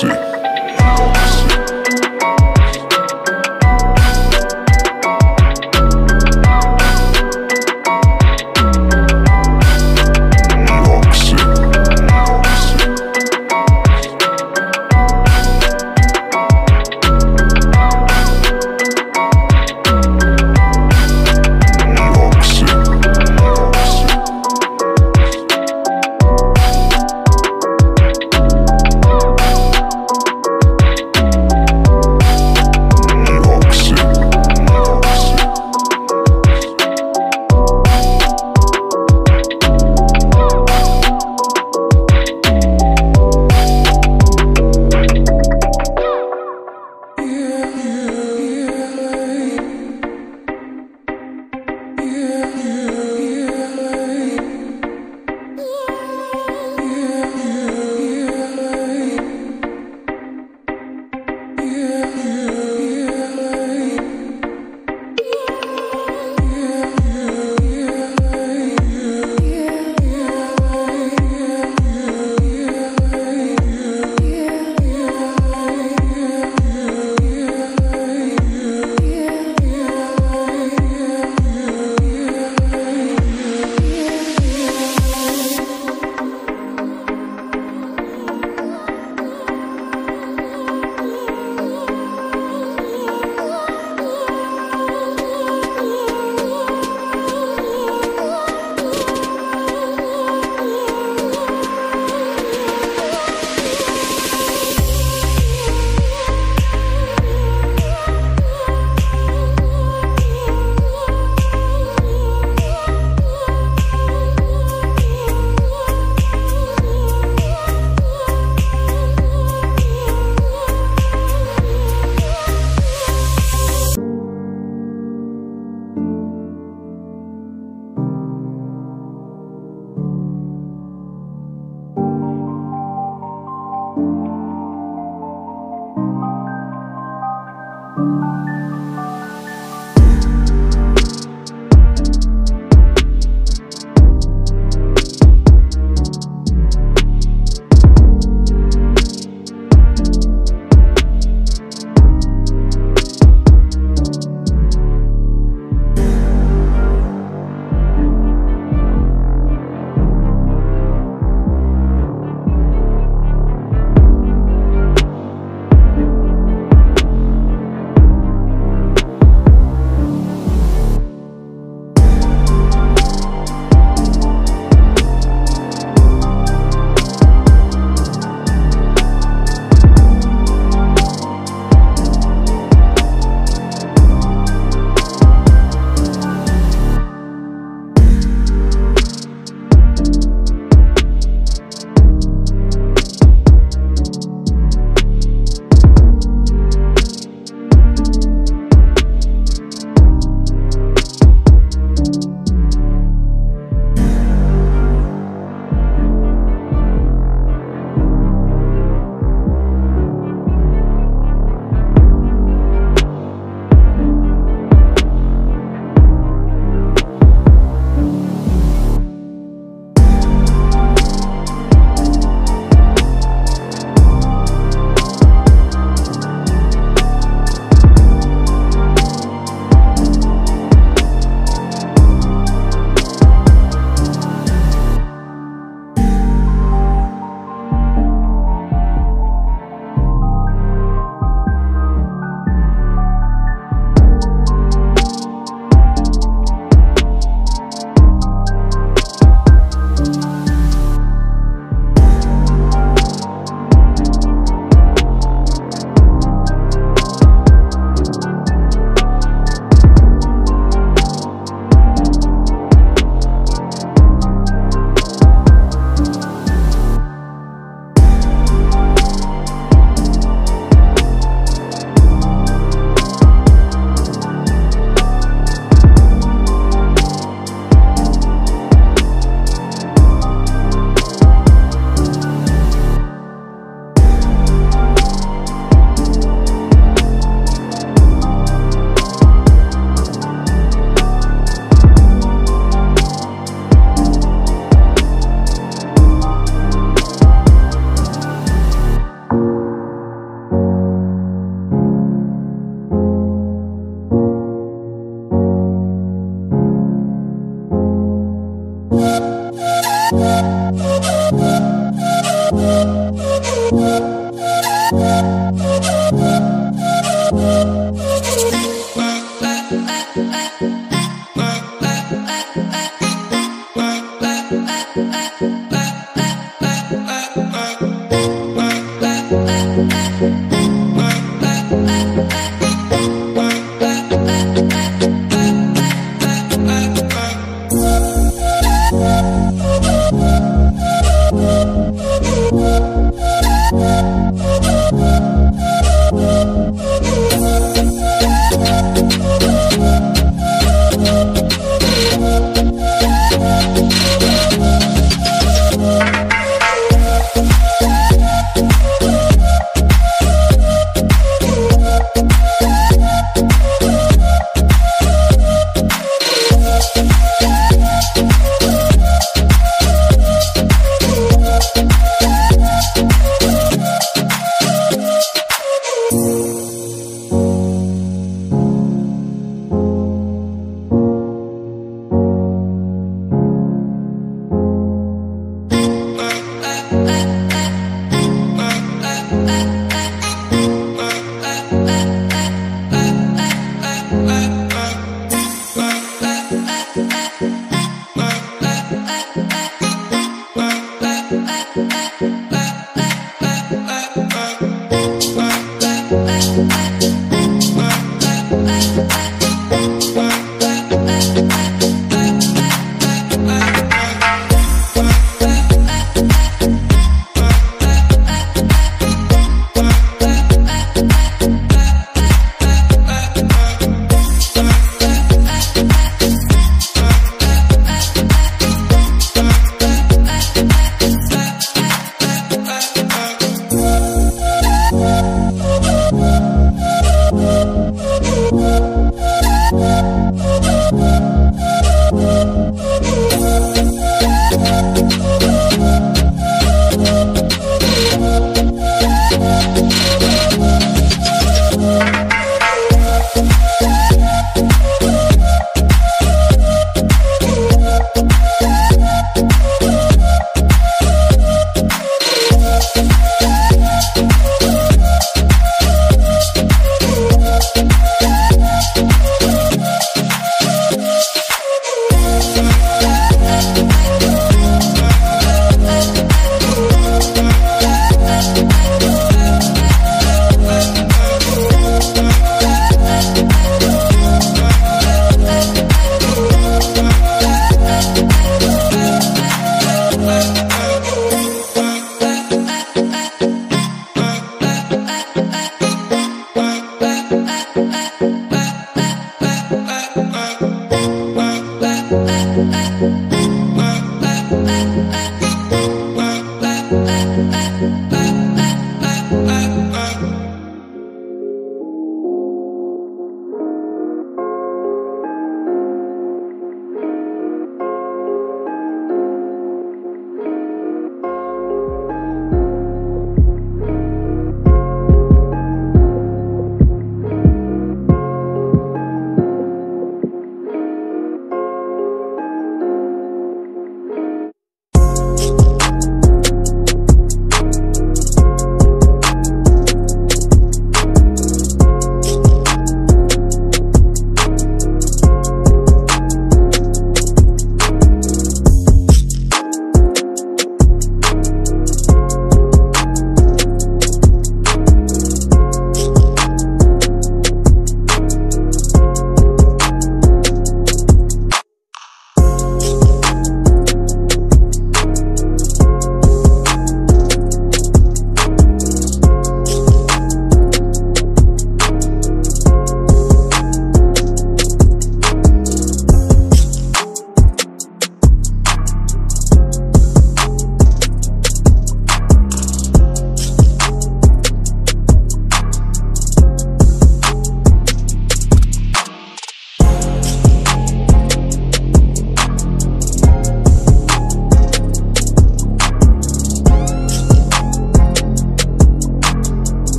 Sexy.